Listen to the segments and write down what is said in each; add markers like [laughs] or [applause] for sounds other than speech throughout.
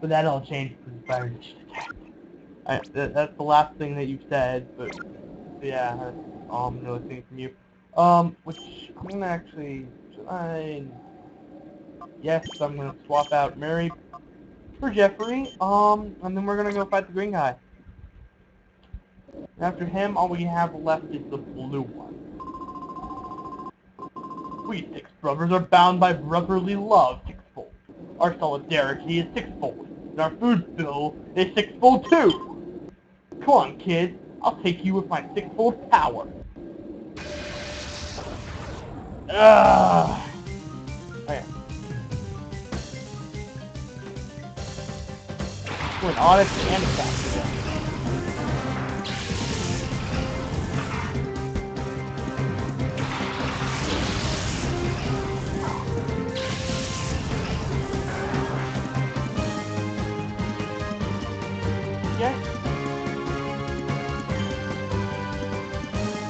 But that all changed because the nation attacked. I, that, that's the last thing that you said, but yeah, that's all I'm seeing from you. Um, which I'm gonna actually and yes, I'm gonna swap out Mary for Jeffrey. Um, and then we're gonna go fight the green guy. After him, all we have left is the blue one. We six brothers are bound by brotherly love sixfold. Our solidarity is sixfold, and our food bill is sixfold too. Come on, kid. I'll take you with my sixfold power. Ah. Okay. We're an honest and a captain.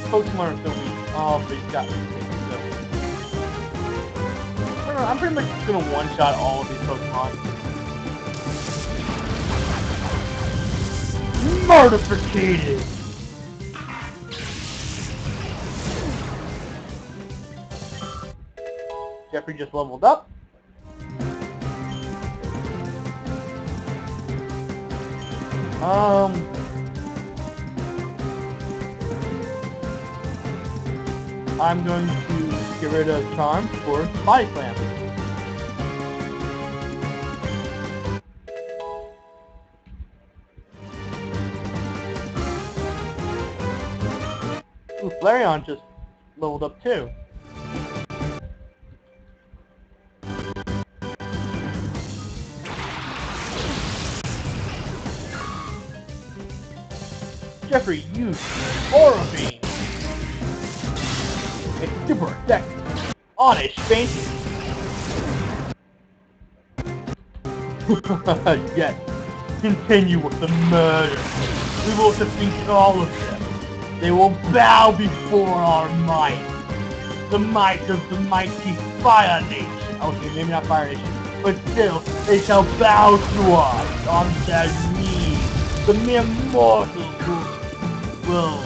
Pokemon so weak. Oh, but he's got me. I'm pretty much just gonna one-shot all of these Pokemon. Mortificated! Jeffrey just leveled up. Um. I'm going to get rid of Charm for Body Slam. Ooh, Flareon just leveled up too. Jeffrey used Aura It's super. Honest fainting. [laughs] yes. Continue with the murder. We will defeat all of them. They will bow before our might. The might of the mighty Fire Nation. Okay, maybe not Fire Nation. But still, they shall bow to us on their knees. The mere mortals will will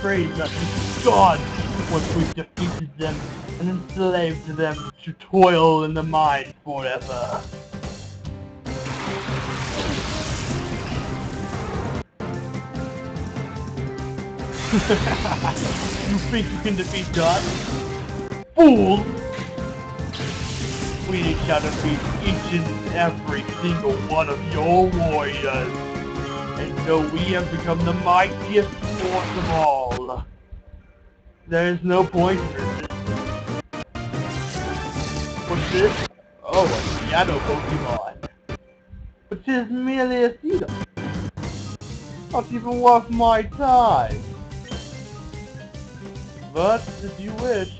praise us as gods once we've defeated them and enslaved them to toil in the mine forever. [laughs] you think you can defeat God? Fool! We shall defeat each and every single one of your warriors and so we have become the mightiest force of all. There is no point. What's this? Oh, a shadow Pokemon. It is merely a Seedot. Not even worth my time. But if you wish.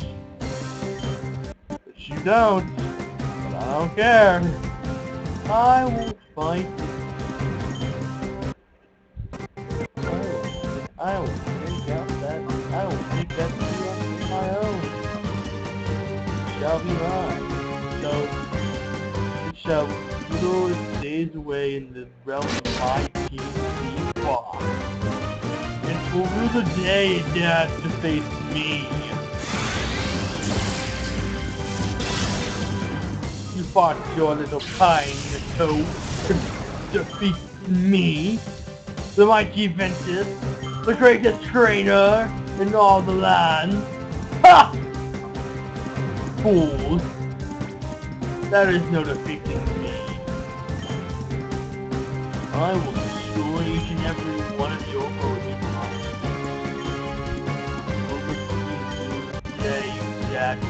But you don't. But I don't care. I will fight I will take out shall be mine. So we shall whittle its days away in the realm of my king Seafar. And will the day it dares to face me. You fought your little kind to defeat me, the mighty Ventus, the greatest trainer in all the land. Ha! Fools. That is no defeating me. I will destroy each and every one of your you jack.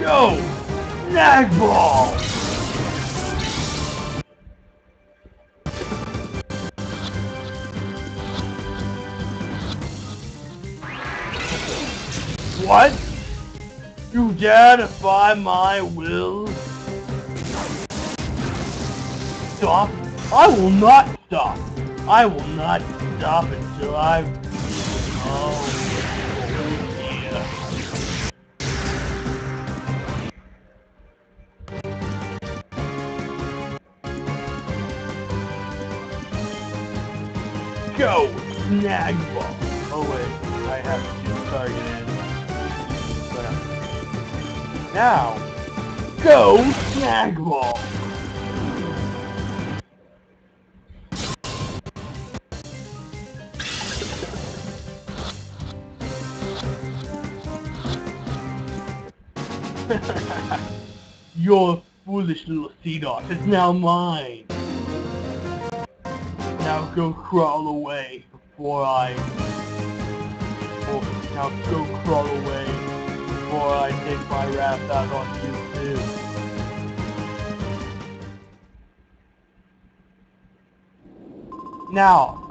Go! Snagball! What? You dare defy my will? Stop? I will not stop. I will not stop until I... Oh, dear. Go, snag. Oh wait, I have to target it. Now, go, Snagball. [laughs] Your foolish little Seedot is now mine. Now go crawl away before I... Oh, now go crawl away before I take my wrath out on you too. Now,